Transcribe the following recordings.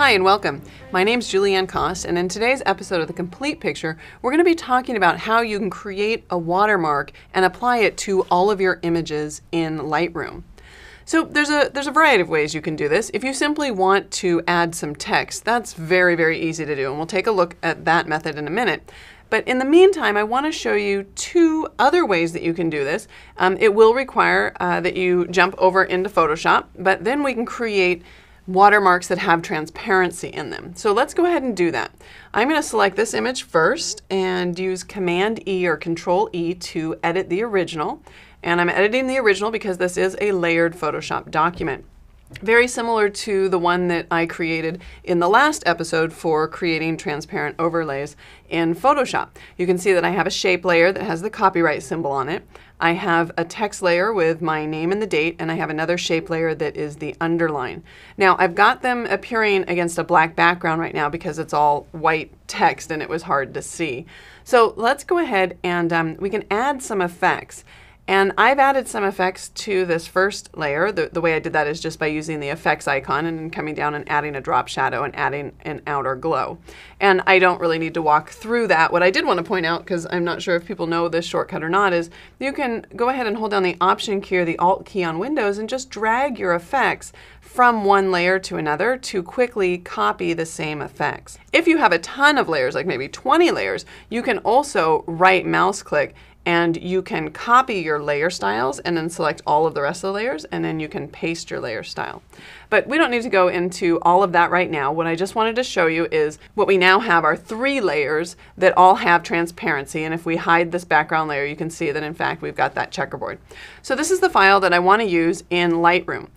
Hi and welcome. My name is Julieanne Kost, and in today's episode of The Complete Picture, we're going to be talking about how you can create a watermark and apply it to all of your images in Lightroom. So there's a there's a variety of ways you can do this. If you simply want to add some text, that's very very easy to do, and we'll take a look at that method in a minute. But in the meantime, I want to show you two other ways that you can do this. Um, it will require uh, that you jump over into Photoshop, but then we can create watermarks that have transparency in them. So let's go ahead and do that. I'm going to select this image first and use Command E or Control E to edit the original. And I'm editing the original because this is a layered Photoshop document. Very similar to the one that I created in the last episode for creating transparent overlays in Photoshop. You can see that I have a shape layer that has the copyright symbol on it. I have a text layer with my name and the date, and I have another shape layer that is the underline. Now, I've got them appearing against a black background right now because it's all white text and it was hard to see. So let's go ahead and um, we can add some effects. And I've added some effects to this first layer. The, the way I did that is just by using the effects icon and coming down and adding a drop shadow and adding an outer glow. And I don't really need to walk through that. What I did want to point out, because I'm not sure if people know this shortcut or not, is you can go ahead and hold down the Option key or the Alt key on Windows and just drag your effects from one layer to another to quickly copy the same effects. If you have a ton of layers, like maybe 20 layers, you can also right mouse click and you can copy your layer styles and then select all of the rest of the layers and then you can paste your layer style. But we don't need to go into all of that right now. What I just wanted to show you is what we now have are three layers that all have transparency and if we hide this background layer you can see that in fact we've got that checkerboard. So this is the file that I want to use in Lightroom.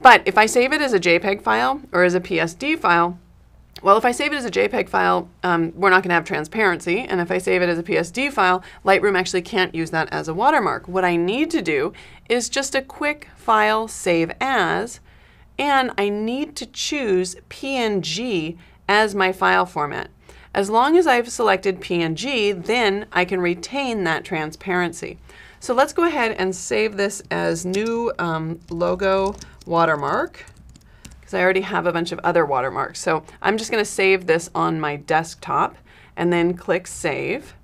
But if I save it as a JPEG file or as a PSD file, well, if I save it as a JPEG file, um, we're not going to have transparency. And if I save it as a PSD file, Lightroom actually can't use that as a watermark. What I need to do is just a quick file save as, and I need to choose PNG as my file format. As long as I've selected PNG, then I can retain that transparency. So let's go ahead and save this as new um, logo watermark because I already have a bunch of other watermarks. So I'm just going to save this on my desktop and then click Save.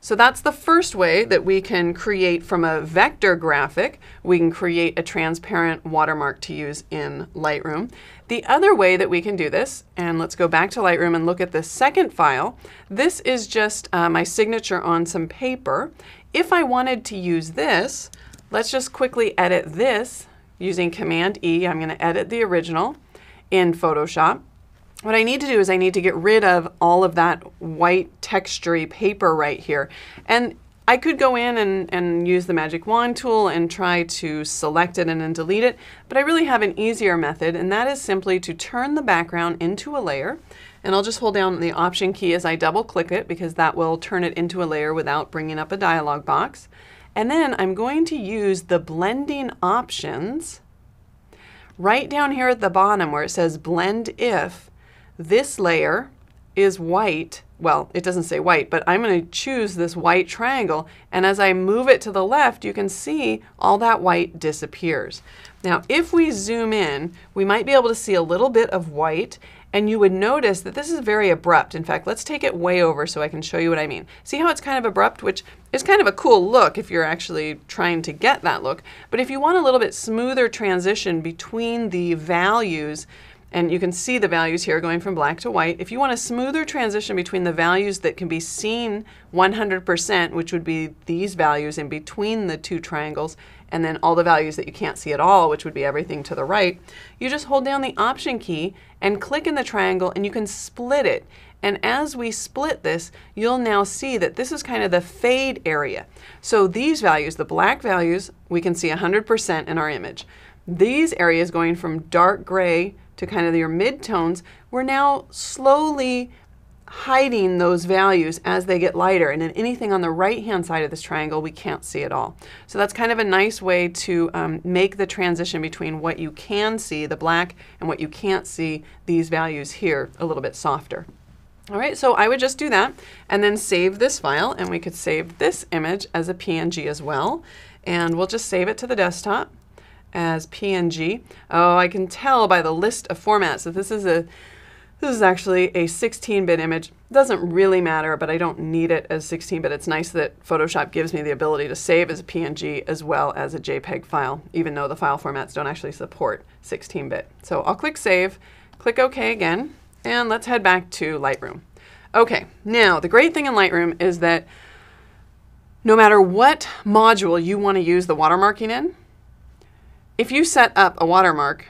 So that's the first way that we can create from a vector graphic, we can create a transparent watermark to use in Lightroom. The other way that we can do this, and let's go back to Lightroom and look at the second file, this is just uh, my signature on some paper. If I wanted to use this, let's just quickly edit this using Command E. I'm going to edit the original in Photoshop. What I need to do is I need to get rid of all of that white textury paper right here. And I could go in and, and use the magic wand tool and try to select it and then delete it, but I really have an easier method, and that is simply to turn the background into a layer. And I'll just hold down the Option key as I double click it because that will turn it into a layer without bringing up a dialog box. And then I'm going to use the blending options right down here at the bottom where it says blend if, this layer is white. Well, it doesn't say white, but I'm going to choose this white triangle. And as I move it to the left, you can see all that white disappears. Now, if we zoom in, we might be able to see a little bit of white and you would notice that this is very abrupt. In fact, let's take it way over so I can show you what I mean. See how it's kind of abrupt, which is kind of a cool look if you're actually trying to get that look. But if you want a little bit smoother transition between the values, and you can see the values here going from black to white. If you want a smoother transition between the values that can be seen 100%, which would be these values in between the two triangles, and then all the values that you can't see at all, which would be everything to the right, you just hold down the Option key and click in the triangle and you can split it. And as we split this, you'll now see that this is kind of the fade area. So these values, the black values, we can see 100% in our image. These areas going from dark gray to kind of your midtones, we're now slowly hiding those values as they get lighter. And then anything on the right hand side of this triangle, we can't see at all. So that's kind of a nice way to um, make the transition between what you can see, the black, and what you can't see, these values here, a little bit softer. All right, so I would just do that and then save this file and we could save this image as a PNG as well. And we'll just save it to the desktop as PNG. Oh, I can tell by the list of formats that this is a This is actually a 16-bit image. Doesn't really matter, but I don't need it as 16-bit. It's nice that Photoshop gives me the ability to save as a PNG as well as a JPEG file, even though the file formats don't actually support 16-bit. So I'll click Save, click OK again, and let's head back to Lightroom. Okay, now the great thing in Lightroom is that no matter what module you want to use the watermarking in, if you set up a watermark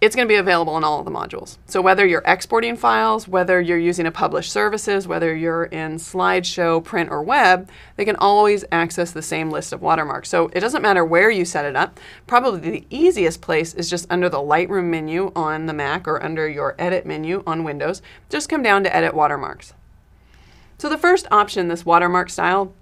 it's going to be available in all of the modules. So whether you're exporting files, whether you're using a published services, whether you're in slideshow, print, or web, they can always access the same list of watermarks. So it doesn't matter where you set it up. Probably the easiest place is just under the Lightroom menu on the Mac or under your Edit menu on Windows. Just come down to Edit Watermarks. So the first option, this watermark style,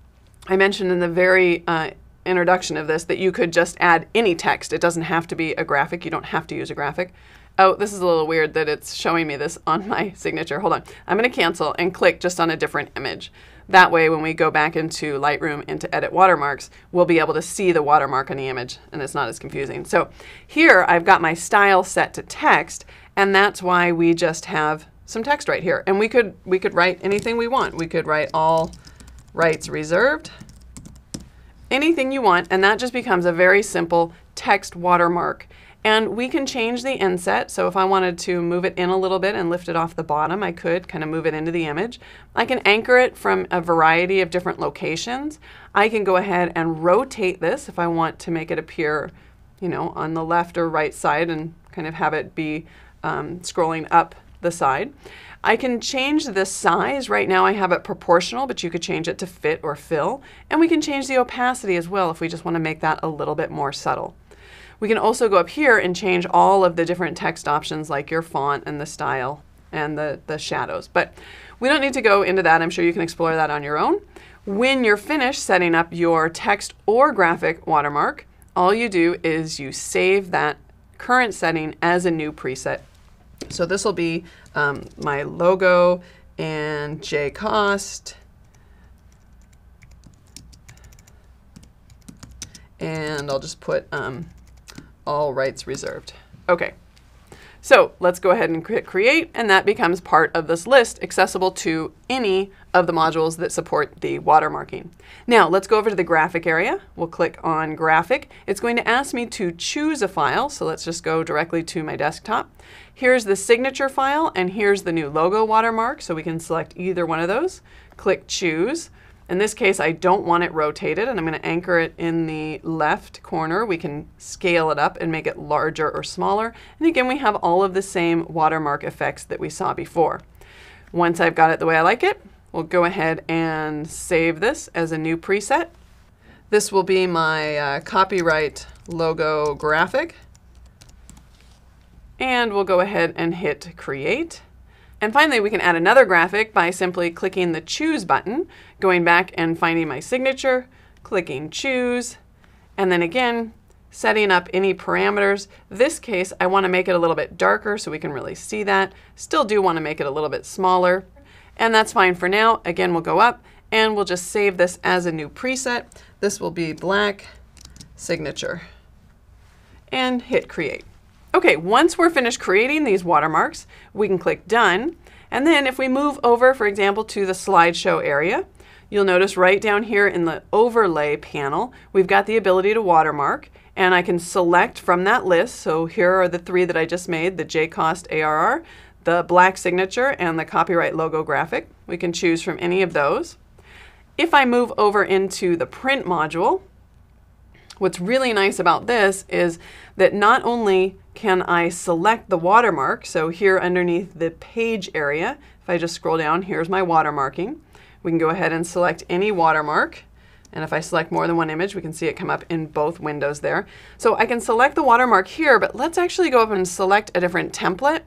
I mentioned in the very uh, introduction of this that you could just add any text. It doesn't have to be a graphic. You don't have to use a graphic. Oh, this is a little weird that it's showing me this on my signature. Hold on. I'm going to cancel and click just on a different image. That way, when we go back into Lightroom into Edit Watermarks, we'll be able to see the watermark on the image, and it's not as confusing. So here, I've got my style set to text, and that's why we just have some text right here. And we could, we could write anything we want. We could write all rights reserved anything you want, and that just becomes a very simple text watermark. And we can change the inset. So if I wanted to move it in a little bit and lift it off the bottom, I could kind of move it into the image. I can anchor it from a variety of different locations. I can go ahead and rotate this if I want to make it appear, you know, on the left or right side and kind of have it be um, scrolling up the side. I can change the size. Right now I have it proportional, but you could change it to fit or fill. And we can change the opacity as well if we just want to make that a little bit more subtle. We can also go up here and change all of the different text options like your font and the style and the, the shadows. But we don't need to go into that. I'm sure you can explore that on your own. When you're finished setting up your text or graphic watermark, all you do is you save that current setting as a new preset so this will be um, my logo and J Kost And I'll just put um, all rights reserved. Okay. So let's go ahead and click create and that becomes part of this list accessible to any of the modules that support the watermarking. Now let's go over to the graphic area. We'll click on graphic. It's going to ask me to choose a file. So let's just go directly to my desktop. Here's the signature file and here's the new logo watermark. So we can select either one of those. Click choose. In this case, I don't want it rotated, and I'm going to anchor it in the left corner. We can scale it up and make it larger or smaller. And again, we have all of the same watermark effects that we saw before. Once I've got it the way I like it, we'll go ahead and save this as a new preset. This will be my uh, copyright logo graphic. And we'll go ahead and hit create. And finally, we can add another graphic by simply clicking the Choose button, going back and finding my signature, clicking Choose, and then again, setting up any parameters. This case, I want to make it a little bit darker so we can really see that. Still do want to make it a little bit smaller, and that's fine for now. Again, we'll go up and we'll just save this as a new preset. This will be black signature and hit create. Okay, once we're finished creating these watermarks, we can click Done. And then if we move over, for example, to the slideshow area, you'll notice right down here in the overlay panel, we've got the ability to watermark and I can select from that list. So here are the three that I just made, the JKost ARR, the black signature, and the copyright logo graphic. We can choose from any of those. If I move over into the print module, what's really nice about this is that not only can I select the watermark? So here underneath the page area, if I just scroll down, here's my watermarking. We can go ahead and select any watermark. And if I select more than one image, we can see it come up in both windows there. So I can select the watermark here, but let's actually go up and select a different template.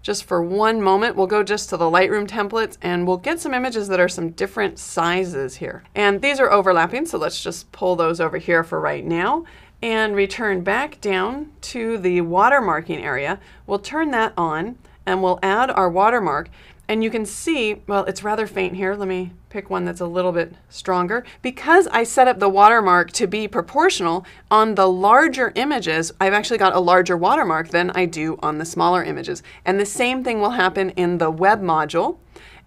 Just for one moment, we'll go just to the Lightroom templates and we'll get some images that are some different sizes here. And these are overlapping, so let's just pull those over here for right now and return back down to the watermarking area. We'll turn that on and we'll add our watermark. And you can see, well, it's rather faint here. Let me pick one that's a little bit stronger. Because I set up the watermark to be proportional on the larger images, I've actually got a larger watermark than I do on the smaller images. And the same thing will happen in the web module.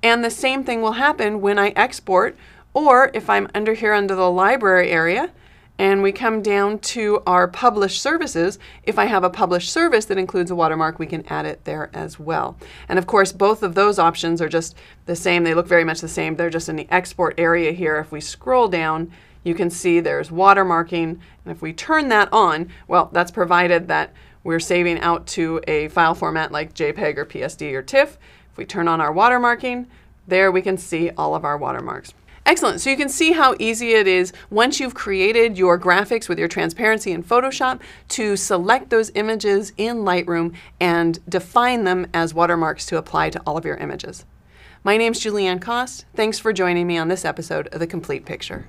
And the same thing will happen when I export, or if I'm under here under the library area, and we come down to our published services. If I have a published service that includes a watermark, we can add it there as well. And of course, both of those options are just the same. They look very much the same. They're just in the export area here. If we scroll down, you can see there's watermarking. And if we turn that on, well, that's provided that we're saving out to a file format like JPEG or PSD or TIFF. If we turn on our watermarking, there we can see all of our watermarks. Excellent. So you can see how easy it is once you've created your graphics with your transparency in Photoshop to select those images in Lightroom and define them as watermarks to apply to all of your images. My name's Julieanne Kost. Thanks for joining me on this episode of The Complete Picture.